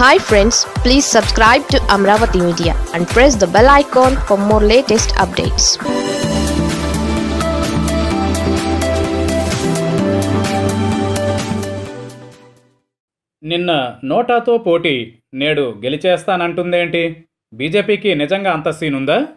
Hi friends please subscribe to Amaravati media and press the bell icon for more latest updates నిన్న నోటాతో పోటీ నేడు గెలిచేస్తానంటుందేంటి? బీజేపీకి నిజంగా అంత సీనుందా? ఉందా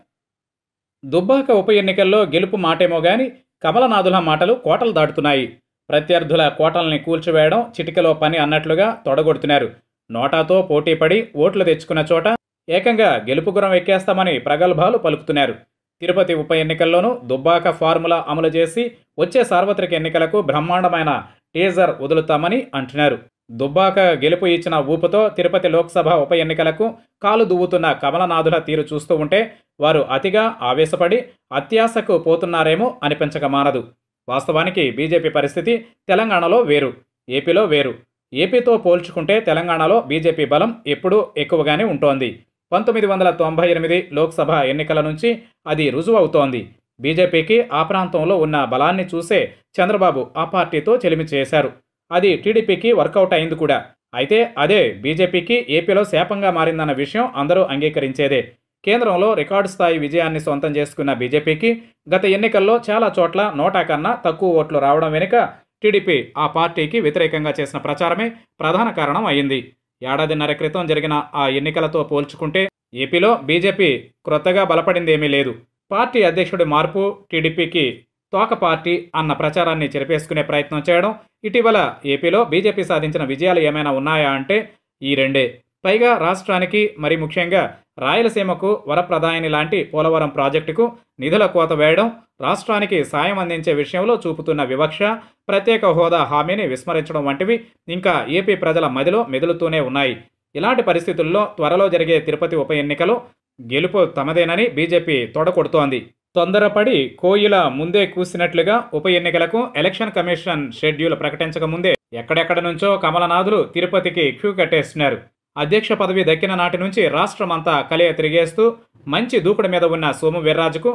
దుబ్బాక ఉప ఎన్నికల్లో గెలుపు మాటేమో గాని కమలనాథుల మాటలు కోటలు దాటుతున్నాయి. ప్రత్యర్థుల కోటల్ని కూల్చివేయడం చిటికలో పని అన్నట్లుగా తొడగొడుతున్నారు. నోటాతో పోటీపడి ఓట్లు తెచ్చుకున్న చోట ఏకంగా గెలుపు గురం ఎక్కేస్తామని ప్రగల్భాలు పలుకుతున్నారు. తిరుపతి ఉప ఎన్నికల్లోనూ దుబ్బాక ఫార్ములా అమలు చేసి వచ్చే సార్వత్రిక ఎన్నికలకు బ్రహ్మాండమైన టీజర్ వదులుతామని అంటున్నారు. దుబ్బాక గెలుపు ఇచ్చిన ఊపుతో తిరుపతి లోక్సభ ఉప ఎన్నికలకు కాలు దువ్వుతున్న కమలనాథుల తీరు చూస్తూ ఉంటే వారు అతిగా ఆవేశపడి అత్యాశకు పోతున్నారేమో అనిపించక మానదు. వాస్తవానికి బీజేపీ పరిస్థితి తెలంగాణలో వేరు ఏపీలో వేరు. ఏపీతో పోల్చుకుంటే తెలంగాణలో బీజేపీ బలం ఎప్పుడూ ఎక్కువగానే ఉంటోంది. పంతొమ్మిది వందల తొంభై ఎనిమిది లోక్సభ ఎన్నికల నుంచి అది రుజువు అవుతోంది. బీజేపీకి ఆ ప్రాంతంలో ఉన్న బలాన్ని చూసే చంద్రబాబు ఆ పార్టీతో చెలిమి చేశారు. అది టీడీపీకి వర్కౌట్ అయింది కూడా. అయితే అదే బీజేపీకి ఏపీలో శాపంగా మారిందన్న విషయం అందరూ అంగీకరించేదే. కేంద్రంలో రికార్డు స్థాయి విజయాన్ని సొంతం చేసుకున్న బీజేపీకి గత ఎన్నికల్లో చాలా చోట్ల నోటా కన్నా తక్కువ ఓట్లు రావడం వెనుక టీడీపీ ఆ పార్టీకి వ్యతిరేకంగా చేసిన ప్రచారమే ప్రధాన కారణం అయింది. ఏడాదిన్నర క్రితం జరిగిన ఆ ఎన్నికలతో పోల్చుకుంటే ఏపీలో బీజేపీ క్రొత్తగా బలపడిందేమీ లేదు. పార్టీ అధ్యక్షుడి మార్పు టీడీపీకి తోక పార్టీ అన్న ప్రచారాన్ని చెరిపేసుకునే ప్రయత్నం చేయడం ఇటీవల ఏపీలో బీజేపీ సాధించిన విజయాలు ఏమైనా ఉన్నాయా అంటే ఈ రెండే. పైగా రాష్ట్రానికి మరి ముఖ్యంగా రాయలసీమకు వరప్రదాయని లాంటి పోలవరం ప్రాజెక్టుకు నిధుల కోత వేయడం రాష్ట్రానికి సాయం అందించే విషయంలో చూపుతున్న వివక్ష ప్రత్యేక హోదా హామీని విస్మరించడం వంటివి ఇంకా ఏపీ ప్రజల మదిలో మెదులుతూనే ఉన్నాయి. ఇలాంటి పరిస్థితుల్లో త్వరలో జరిగే తిరుపతి ఉప ఎన్నికలో గెలుపు తమదేనని బీజేపీ తొడకొడుతోంది. తొందరపడి కోయిల ముందే కూసినట్లుగా ఉప ఎన్నికలకు ఎలక్షన్ కమిషన్ షెడ్యూల్ ప్రకటించక ముందే ఎక్కడెక్కడ నుంచో కమలనాథులు తిరుపతికి క్యూ కట్టేస్తున్నారు అధ్యక్ష పదవి దక్కిన నాటి నుంచి రాష్ట్రమంతా కలియ తిరిగేస్తూ మంచి దూకుడు మీద ఉన్న సోము వీర్రాజుకు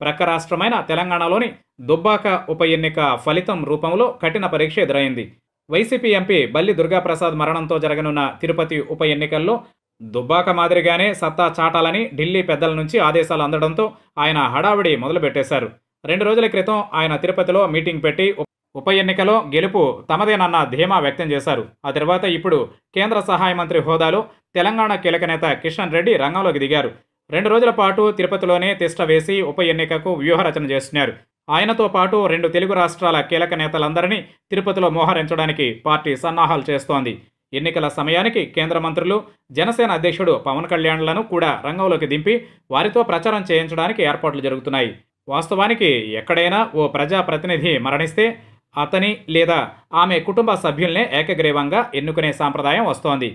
ప్రక్క రాష్ట్రమైన తెలంగాణలోని దుబ్బాక ఉప ఎన్నిక ఫలితం రూపంలో కఠిన పరీక్ష ఎదురైంది. వైసీపీ ఎంపీ బల్లి దుర్గాప్రసాద్ మరణంతో జరగనున్న తిరుపతి ఉప ఎన్నికల్లో దుబ్బాక మాదిరిగానే సత్తా చాటాలని ఢిల్లీ పెద్దల నుంచి ఆదేశాలు అందడంతో ఆయన హడావిడి మొదలుపెట్టేశారు. రెండు రోజుల క్రితం ఆయన తిరుపతిలో మీటింగ్ పెట్టి ఉప ఎన్నికలో గెలుపు తమదేనన్న ధీమా వ్యక్తం చేశారు. ఆ తర్వాత ఇప్పుడు కేంద్ర సహాయ మంత్రి హోదాలో తెలంగాణ కీలక నేత కిషన్ రెడ్డి రంగంలోకి దిగారు. రెండు రోజుల పాటు తిరుపతిలోనే తిష్ట వేసి ఉప ఎన్నికకు వ్యూహరచన చేస్తున్నారు ఆయనతో పాటు రెండు తెలుగు రాష్ట్రాల కీలక నేతలందరినీ తిరుపతిలో మోహరించడానికి పార్టీ సన్నాహాలు చేస్తోంది. ఎన్నికల సమయానికి కేంద్ర మంత్రులు జనసేన అధ్యక్షుడు పవన్ కళ్యాణ్లను కూడా రంగంలోకి దింపి వారితో ప్రచారం చేయించడానికి ఏర్పాట్లు జరుగుతున్నాయి. వాస్తవానికి ఎక్కడైనా ఓ ప్రజాప్రతినిధి మరణిస్తే అతని లేదా ఆమె కుటుంబ సభ్యుల్నే ఏకగ్రీవంగా ఎన్నుకునే సాంప్రదాయం వస్తోంది.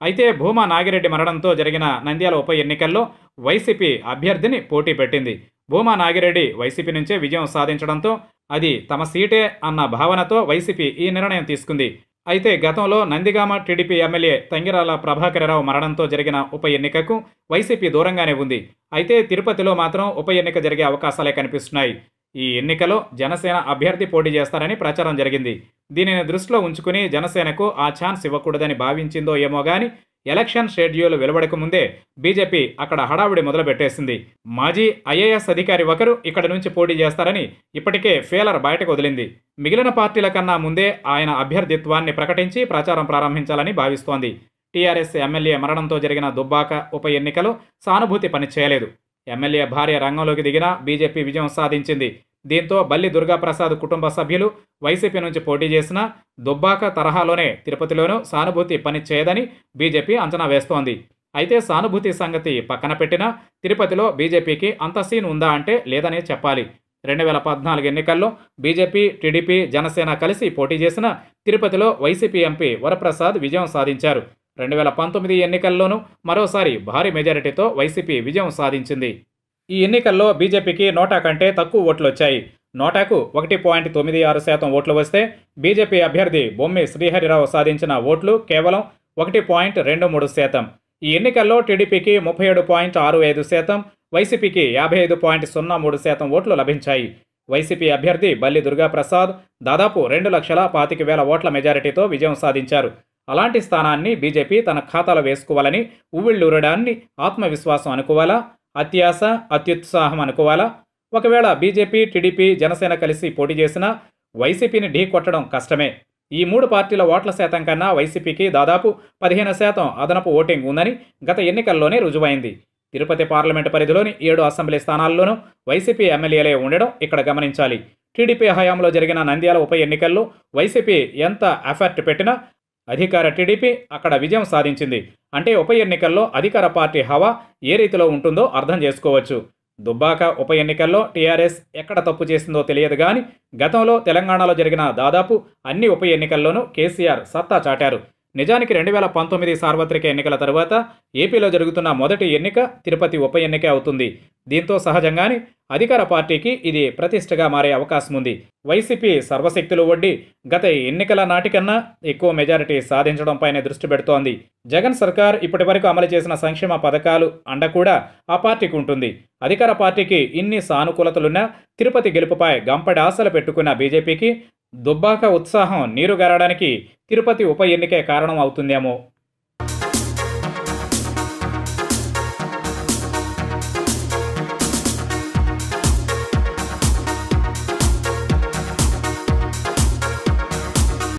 అయితే భూమా నాగిరెడ్డి మరణంతో జరిగిన నంద్యాల ఉప ఎన్నికల్లో వైసీపీ అభ్యర్థిని పోటీ పెట్టింది. భూమా నాగిరెడ్డి వైసీపీ నుంచే విజయం సాధించడంతో అది తమ సీటే అన్న భావనతో వైసీపీ ఈ నిర్ణయం తీసుకుంది. అయితే గతంలో నందిగామ టీడీపీ ఎమ్మెల్యే తంగిరాల ప్రభాకరరావు మరణంతో జరిగిన ఉప ఎన్నికకు వైసీపీ దూరంగానే ఉంది. అయితే తిరుపతిలో మాత్రం ఉప ఎన్నిక జరిగే అవకాశాలే కనిపిస్తున్నాయి. ఈ ఎన్నికలో జనసేన అభ్యర్థి పోటీ చేస్తారని ప్రచారం జరిగింది. దీనిని దృష్టిలో ఉంచుకుని జనసేనకు ఆ ఛాన్స్ ఇవ్వకూడదని భావించిందో ఏమో గాని ఎలక్షన్ షెడ్యూల్ వెలువడక ముందే బీజేపీ అక్కడ హడావిడి మొదలుపెట్టేసింది. మాజీ ఐఏఎస్ అధికారి ఒకరు ఇక్కడ నుంచి పోటీ చేస్తారని ఇప్పటికే ఫేలర్ బయటకు వదిలింది. మిగిలిన పార్టీల కన్నా ముందే ఆయన అభ్యర్థిత్వాన్ని ప్రకటించి ప్రచారం ప్రారంభించాలని భావిస్తోంది. టీఆర్ఎస్ ఎమ్మెల్యే మరణంతో జరిగిన దుబ్బాక ఉప ఎన్నికలో సానుభూతి పనిచేయలేదు ఎమ్మెల్యే భార్య రంగంలోకి దిగినా బీజేపీ విజయం సాధించింది. దీంతో బల్లి దుర్గాప్రసాద్ కుటుంబ సభ్యులు వైసీపీ నుంచి పోటీ చేసిన దుబ్బాక తరహాలోనే తిరుపతిలోనూ సానుభూతి పని చేయదని బీజేపీ అంచనా వేస్తోంది. అయితే సానుభూతి సంగతి పక్కన పెట్టినా తిరుపతిలో బీజేపీకి అంత సీన్ ఉందా అంటే లేదని చెప్పాలి. రెండు వేల పద్నాలుగు ఎన్నికల్లో బీజేపీ టీడీపీ జనసేన కలిసి పోటీ చేసిన తిరుపతిలో వైసీపీ ఎంపీ వరప్రసాద్ విజయం సాధించారు. రెండు వేల పంతొమ్మిది ఎన్నికల్లోనూ మరోసారి భారీ మెజారిటీతో వైసీపీ విజయం సాధించింది. ఈ ఎన్నికల్లో బీజేపీకి నోటా కంటే తక్కువ ఓట్లు వచ్చాయి నోటాకు ఒకటి పాయింట్ తొమ్మిది ఆరు శాతం ఓట్లు వస్తే బీజేపీ అభ్యర్థి బొమ్మి శ్రీహరిరావు సాధించిన ఓట్లు కేవలం ఒకటి పాయింట్ రెండు మూడు శాతం. ఈ ఎన్నికల్లో టీడీపీకి ముప్పై ఏడు పాయింట్ ఆరు ఐదు శాతం వైసీపీకి యాభై ఐదు పాయింట్ సున్నా మూడు శాతం ఓట్లు లభించాయి. వైసీపీ అభ్యర్థి బల్లి దుర్గాప్రసాద్ దాదాపు రెండు లక్షల పాతిక వేల ఓట్ల మెజారిటీతో విజయం సాధించారు. అలాంటి స్థానాన్ని బీజేపీ తన ఖాతాలో వేసుకోవాలని ఉవ్విళ్ళూరడాన్ని ఆత్మవిశ్వాసం అనుకోవాలా? అత్యాశ అత్యుత్సాహం అనుకోవాలా? ఒకవేళ బీజేపీ టీడీపీ జనసేన కలిసి పోటీ చేసినా వైసీపీని ఢీ కొట్టడం కష్టమే. ఈ మూడు పార్టీల ఓట్ల శాతం కన్నా వైసీపీకి దాదాపు పదిహేను శాతం అదనపు ఓటింగ్ ఉందని గత ఎన్నికల్లోనే రుజువైంది. తిరుపతి పార్లమెంటు పరిధిలోని ఏడు అసెంబ్లీ స్థానాల్లోనూ వైసీపీ ఎమ్మెల్యేలే ఉండడం ఇక్కడ గమనించాలి. టీడీపీ హయాంలో జరిగిన నంద్యాల ఉప ఎన్నికల్లో వైసీపీ ఎంత ఎఫర్ట్ పెట్టినా అధికార టీడీపీ అక్కడ విజయం సాధించింది. అంటే ఉప ఎన్నికల్లో అధికార పార్టీ హవా ఏ రీతిలో ఉంటుందో అర్థం చేసుకోవచ్చు. దుబ్బాక ఉప ఎన్నికల్లో టీఆర్ఎస్ ఎక్కడ తప్పు చేసిందో తెలియదు కానీ గతంలో తెలంగాణలో జరిగిన దాదాపు అన్ని ఉప ఎన్నికల్లోనూ కేసీఆర్ సత్తా చాటారు. నిజానికి రెండు వేల పంతొమ్మిది సార్వత్రిక ఎన్నికల తరువాత ఏపీలో జరుగుతున్న మొదటి ఎన్నిక తిరుపతి ఉప ఎన్నిక అవుతుంది. దీంతో సహజంగానే అధికార పార్టీకి ఇది ప్రతిష్టగా మారే అవకాశం ఉంది. వైసీపీ సర్వశక్తులు ఒడ్డి గత ఎన్నికల నాటికన్నా ఎక్కువ మెజారిటీ సాధించడంపైనే దృష్టి పెడుతోంది. జగన్ సర్కార్ ఇప్పటివరకు అమలు చేసిన సంక్షేమ పథకాలు అండ కూడా ఆ పార్టీకి ఉంటుంది. అధికార పార్టీకి ఇన్ని సానుకూలతలున్నా తిరుపతి గెలుపుపై గంపడి ఆశలు పెట్టుకున్న బీజేపీకి దుబ్బాక ఉత్సాహం నీరుగారడానికి తిరుపతి ఉప ఎన్నికే కారణం అవుతుందేమో.